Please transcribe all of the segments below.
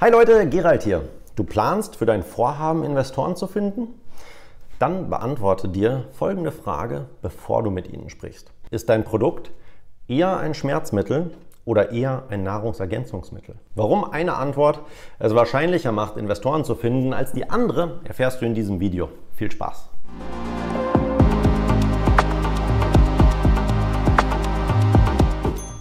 Hi Leute, Gerald hier. Du planst für dein Vorhaben Investoren zu finden? Dann beantworte dir folgende Frage, bevor du mit ihnen sprichst. Ist dein Produkt eher ein Schmerzmittel oder eher ein Nahrungsergänzungsmittel? Warum eine Antwort es wahrscheinlicher macht, Investoren zu finden als die andere, erfährst du in diesem Video. Viel Spaß!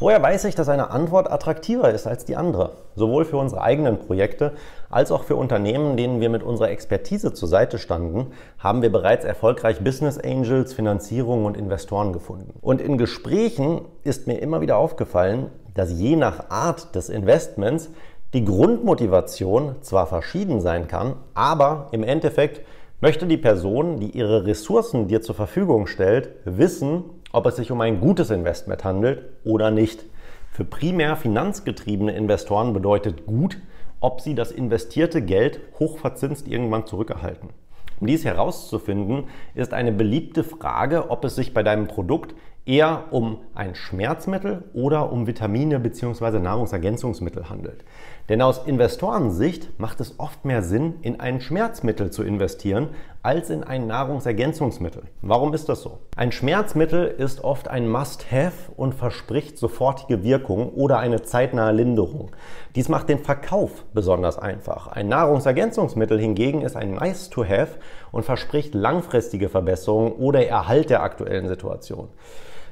Woher weiß ich, dass eine Antwort attraktiver ist als die andere? Sowohl für unsere eigenen Projekte als auch für Unternehmen, denen wir mit unserer Expertise zur Seite standen, haben wir bereits erfolgreich Business Angels, Finanzierung und Investoren gefunden. Und in Gesprächen ist mir immer wieder aufgefallen, dass je nach Art des Investments die Grundmotivation zwar verschieden sein kann, aber im Endeffekt möchte die Person, die ihre Ressourcen dir zur Verfügung stellt, wissen, ob es sich um ein gutes Investment handelt oder nicht. Für primär finanzgetriebene Investoren bedeutet gut, ob sie das investierte Geld hochverzinst irgendwann zurückerhalten. Um dies herauszufinden, ist eine beliebte Frage, ob es sich bei deinem Produkt eher um ein Schmerzmittel oder um Vitamine bzw. Nahrungsergänzungsmittel handelt. Denn aus Investorensicht macht es oft mehr Sinn, in ein Schmerzmittel zu investieren, als in ein Nahrungsergänzungsmittel. Warum ist das so? Ein Schmerzmittel ist oft ein Must-Have und verspricht sofortige Wirkung oder eine zeitnahe Linderung. Dies macht den Verkauf besonders einfach. Ein Nahrungsergänzungsmittel hingegen ist ein Nice-to-Have und verspricht langfristige Verbesserungen oder Erhalt der aktuellen Situation.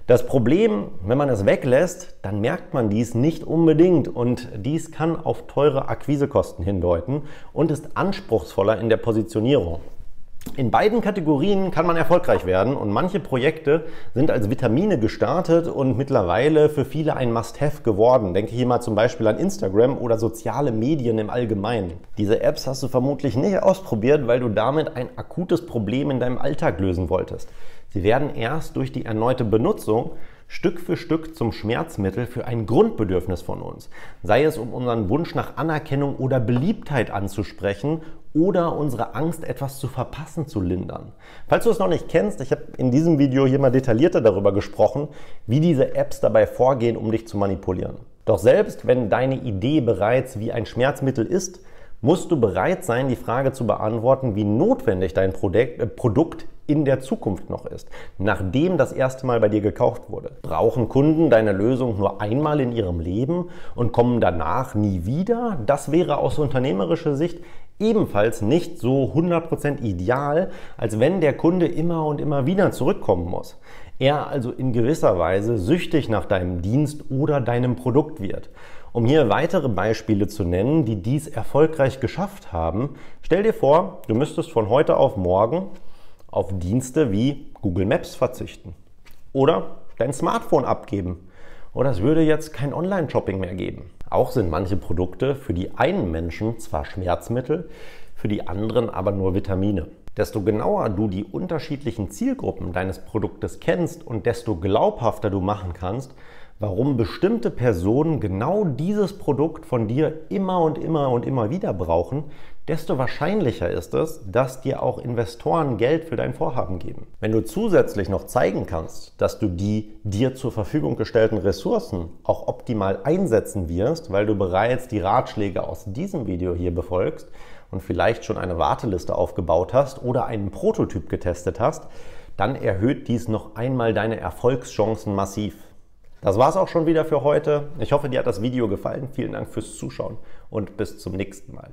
Das Problem, wenn man es weglässt, dann merkt man dies nicht unbedingt und dies kann auf teure Akquisekosten hindeuten und ist anspruchsvoller in der Positionierung. In beiden Kategorien kann man erfolgreich werden und manche Projekte sind als Vitamine gestartet und mittlerweile für viele ein Must-Have geworden. Denke hier mal zum Beispiel an Instagram oder soziale Medien im Allgemeinen. Diese Apps hast du vermutlich nicht ausprobiert, weil du damit ein akutes Problem in deinem Alltag lösen wolltest. Sie werden erst durch die erneute Benutzung Stück für Stück zum Schmerzmittel für ein Grundbedürfnis von uns. Sei es um unseren Wunsch nach Anerkennung oder Beliebtheit anzusprechen oder unsere Angst, etwas zu verpassen, zu lindern. Falls du es noch nicht kennst, ich habe in diesem Video hier mal detaillierter darüber gesprochen, wie diese Apps dabei vorgehen, um dich zu manipulieren. Doch selbst wenn deine Idee bereits wie ein Schmerzmittel ist, musst du bereit sein, die Frage zu beantworten, wie notwendig dein Produkt, äh, Produkt in der Zukunft noch ist, nachdem das erste Mal bei dir gekauft wurde. Brauchen Kunden deine Lösung nur einmal in ihrem Leben und kommen danach nie wieder? Das wäre aus unternehmerischer Sicht ebenfalls nicht so 100% ideal, als wenn der Kunde immer und immer wieder zurückkommen muss. Er also in gewisser Weise süchtig nach deinem Dienst oder deinem Produkt wird. Um hier weitere Beispiele zu nennen, die dies erfolgreich geschafft haben, stell dir vor, du müsstest von heute auf morgen auf Dienste wie Google Maps verzichten oder dein Smartphone abgeben oder es würde jetzt kein Online-Shopping mehr geben. Auch sind manche Produkte für die einen Menschen zwar Schmerzmittel, für die anderen aber nur Vitamine. Desto genauer du die unterschiedlichen Zielgruppen deines Produktes kennst und desto glaubhafter du machen kannst, warum bestimmte Personen genau dieses Produkt von dir immer und immer und immer wieder brauchen, desto wahrscheinlicher ist es, dass dir auch Investoren Geld für dein Vorhaben geben. Wenn du zusätzlich noch zeigen kannst, dass du die dir zur Verfügung gestellten Ressourcen auch optimal einsetzen wirst, weil du bereits die Ratschläge aus diesem Video hier befolgst und vielleicht schon eine Warteliste aufgebaut hast oder einen Prototyp getestet hast, dann erhöht dies noch einmal deine Erfolgschancen massiv. Das war es auch schon wieder für heute. Ich hoffe, dir hat das Video gefallen. Vielen Dank fürs Zuschauen und bis zum nächsten Mal.